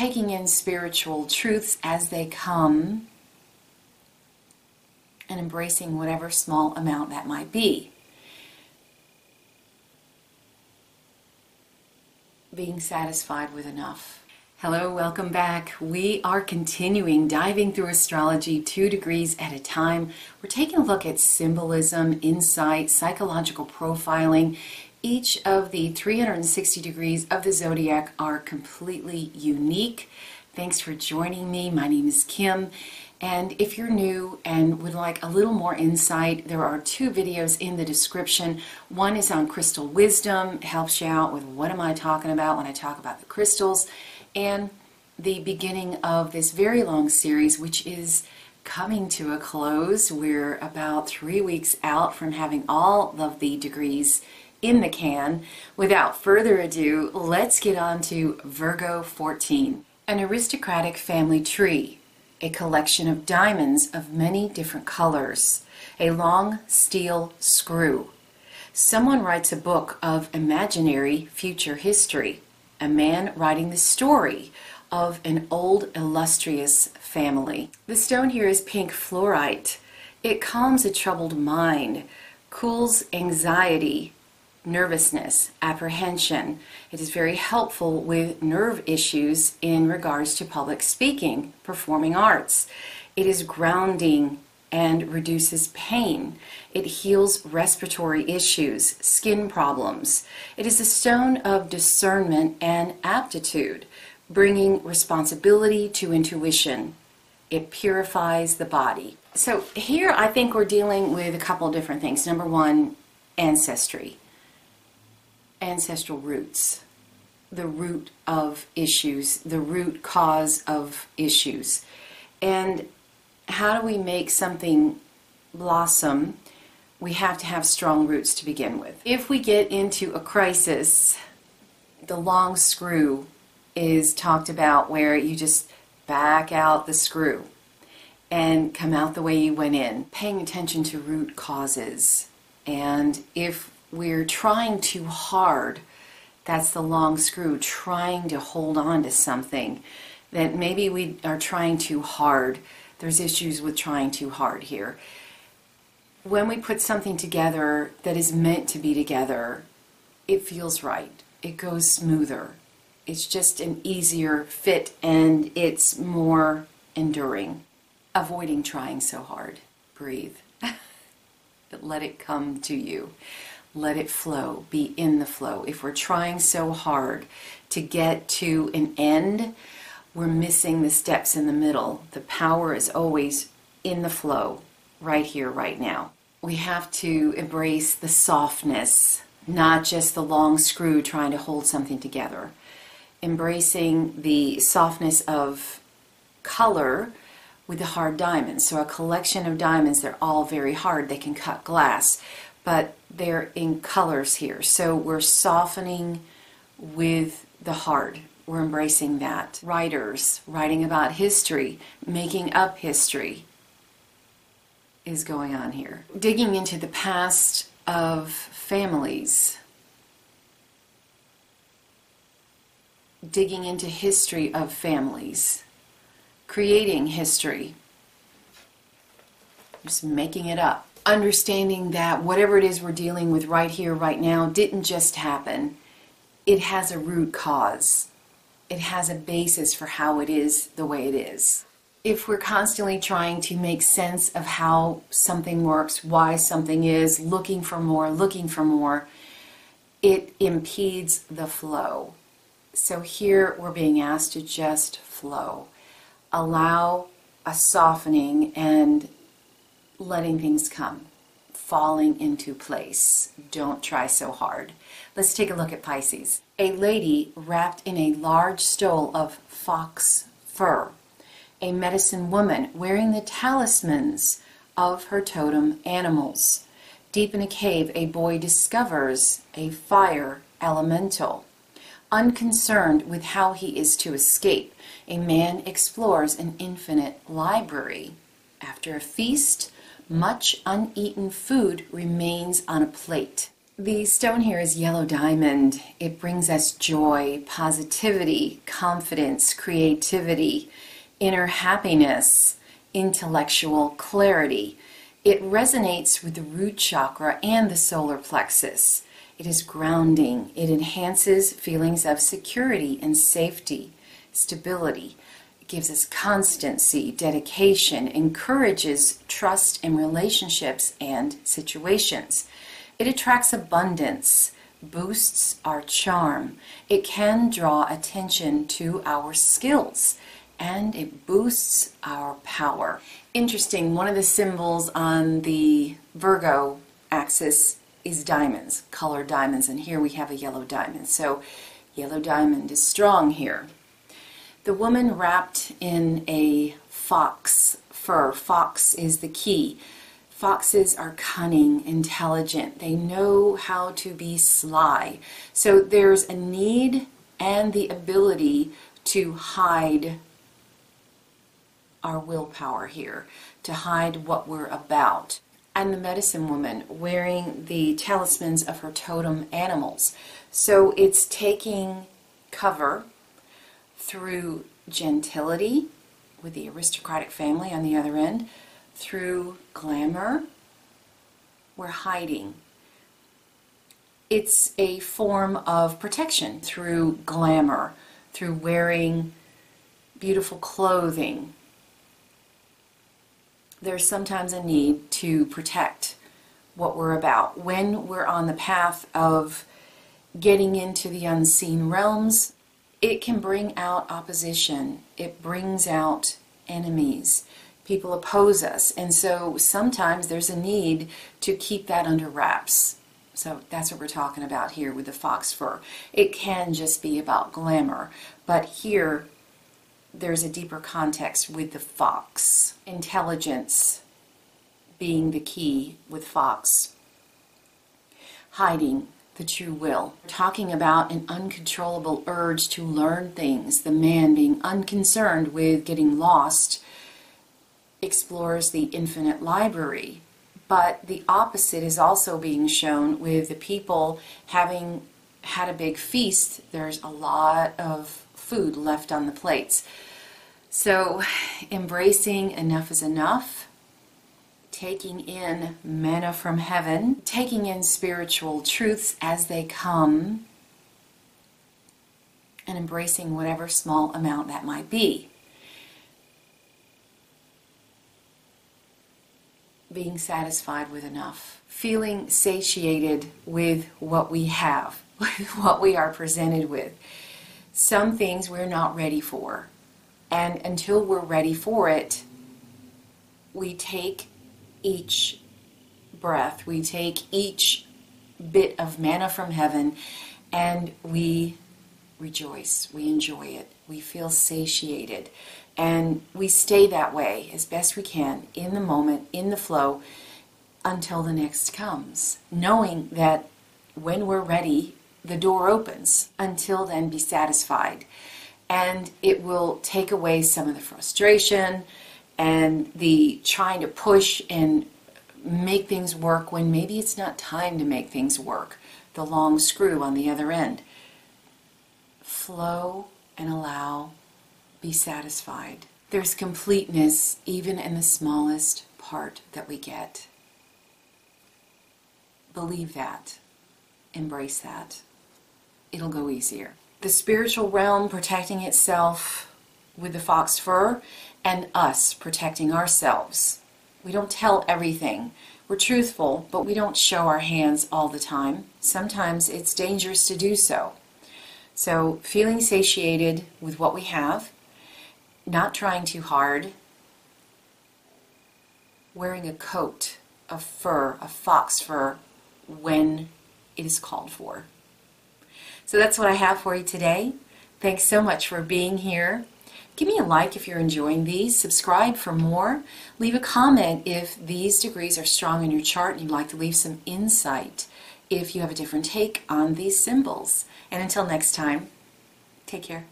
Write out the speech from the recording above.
taking in spiritual truths as they come and embracing whatever small amount that might be. Being satisfied with enough. Hello, welcome back. We are continuing diving through astrology two degrees at a time. We're taking a look at symbolism, insight, psychological profiling. Each of the 360 degrees of the zodiac are completely unique. Thanks for joining me. My name is Kim. And if you're new and would like a little more insight, there are two videos in the description. One is on crystal wisdom, helps you out with what am I talking about when I talk about the crystals and the beginning of this very long series, which is coming to a close. We're about three weeks out from having all of the degrees in the can. Without further ado, let's get on to Virgo 14. An aristocratic family tree, a collection of diamonds of many different colors, a long steel screw. Someone writes a book of imaginary future history a man writing the story of an old illustrious family. The stone here is pink fluorite. It calms a troubled mind, cools anxiety, nervousness, apprehension. It is very helpful with nerve issues in regards to public speaking, performing arts. It is grounding and reduces pain. It heals respiratory issues, skin problems. It is a stone of discernment and aptitude, bringing responsibility to intuition. It purifies the body. So here I think we're dealing with a couple different things. Number one, ancestry, ancestral roots, the root of issues, the root cause of issues. And how do we make something blossom we have to have strong roots to begin with. If we get into a crisis, the long screw is talked about where you just back out the screw and come out the way you went in, paying attention to root causes. And if we're trying too hard, that's the long screw, trying to hold on to something that maybe we are trying too hard. There's issues with trying too hard here when we put something together that is meant to be together, it feels right. It goes smoother. It's just an easier fit and it's more enduring. Avoiding trying so hard. Breathe. let it come to you. Let it flow. Be in the flow. If we're trying so hard to get to an end, we're missing the steps in the middle. The power is always in the flow right here, right now. We have to embrace the softness, not just the long screw trying to hold something together. Embracing the softness of color with the hard diamonds. So a collection of diamonds, they're all very hard. They can cut glass, but they're in colors here. So we're softening with the hard. We're embracing that. Writers, writing about history, making up history, is going on here. Digging into the past of families, digging into history of families, creating history, just making it up. Understanding that whatever it is we're dealing with right here, right now, didn't just happen. It has a root cause. It has a basis for how it is the way it is if we're constantly trying to make sense of how something works, why something is, looking for more, looking for more, it impedes the flow. So here we're being asked to just flow. Allow a softening and letting things come, falling into place. Don't try so hard. Let's take a look at Pisces. A lady wrapped in a large stole of fox fur a medicine woman wearing the talismans of her totem animals. Deep in a cave, a boy discovers a fire elemental. Unconcerned with how he is to escape, a man explores an infinite library. After a feast, much uneaten food remains on a plate. The stone here is yellow diamond. It brings us joy, positivity, confidence, creativity, inner happiness, intellectual clarity. It resonates with the root chakra and the solar plexus. It is grounding. It enhances feelings of security and safety, stability. Gives us constancy, dedication, encourages trust in relationships and situations. It attracts abundance, boosts our charm. It can draw attention to our skills and it boosts our power. Interesting, one of the symbols on the Virgo axis is diamonds, colored diamonds, and here we have a yellow diamond. So yellow diamond is strong here. The woman wrapped in a fox fur. Fox is the key. Foxes are cunning, intelligent. They know how to be sly. So there's a need and the ability to hide our willpower here, to hide what we're about. And the medicine woman wearing the talismans of her totem animals. So it's taking cover through gentility with the aristocratic family on the other end through glamour, we're hiding. It's a form of protection through glamour, through wearing beautiful clothing. There's sometimes a need to protect what we're about. When we're on the path of getting into the unseen realms, it can bring out opposition. It brings out enemies people oppose us. And so sometimes there's a need to keep that under wraps. So that's what we're talking about here with the fox fur. It can just be about glamour, but here there's a deeper context with the fox. Intelligence being the key with fox. Hiding the true will. Talking about an uncontrollable urge to learn things, the man being unconcerned with getting lost explores the infinite library. But the opposite is also being shown with the people having had a big feast. There's a lot of food left on the plates. So, embracing enough is enough, taking in manna from heaven, taking in spiritual truths as they come, and embracing whatever small amount that might be. being satisfied with enough, feeling satiated with what we have, with what we are presented with. Some things we're not ready for. And until we're ready for it, we take each breath, we take each bit of manna from heaven, and we rejoice. We enjoy it. We feel satiated. And we stay that way as best we can in the moment, in the flow, until the next comes, knowing that when we're ready, the door opens. Until then, be satisfied. And it will take away some of the frustration and the trying to push and make things work when maybe it's not time to make things work. The long screw on the other end. Flow and allow be satisfied. There's completeness even in the smallest part that we get. Believe that. Embrace that. It'll go easier. The spiritual realm protecting itself with the fox fur, and us protecting ourselves. We don't tell everything. We're truthful, but we don't show our hands all the time. Sometimes it's dangerous to do so. So, feeling satiated with what we have, not trying too hard, wearing a coat of fur, a fox fur, when it is called for. So that's what I have for you today. Thanks so much for being here. Give me a like if you're enjoying these. Subscribe for more. Leave a comment if these degrees are strong in your chart and you'd like to leave some insight if you have a different take on these symbols. And until next time, take care.